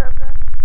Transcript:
of them.